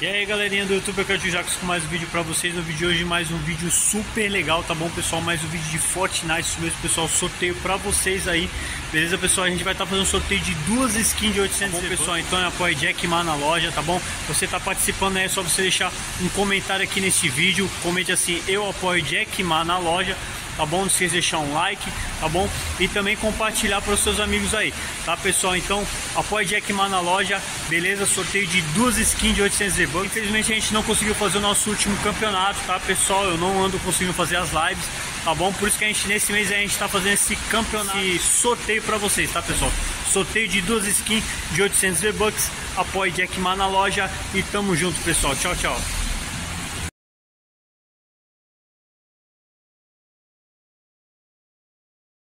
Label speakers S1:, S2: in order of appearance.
S1: E aí galerinha do YouTube, aqui é o Jacos com mais um vídeo pra vocês No vídeo de hoje mais um vídeo super legal, tá bom pessoal? Mais um vídeo de Fortnite, isso mesmo pessoal, sorteio pra vocês aí Beleza pessoal? A gente vai estar tá fazendo um sorteio de duas skins de 800 tá bom pessoal? Então apoia Jack Ma na loja, tá bom? Você tá participando aí, é só você deixar um comentário aqui nesse vídeo Comente assim, eu apoio Jack Ma na loja tá bom? Não esqueça de deixar um like, tá bom? E também compartilhar para os seus amigos aí, tá pessoal? Então apoie Jackman na loja, beleza? Sorteio de duas skins de 800 V-Bucks. Infelizmente a gente não conseguiu fazer o nosso último campeonato, tá pessoal? Eu não ando conseguindo fazer as lives, tá bom? Por isso que a gente nesse mês a gente tá fazendo esse campeonato, sorteio para vocês, tá pessoal? Sorteio de duas skins de 800 V-Bucks, apoie Jackman na loja e tamo junto pessoal. Tchau, tchau.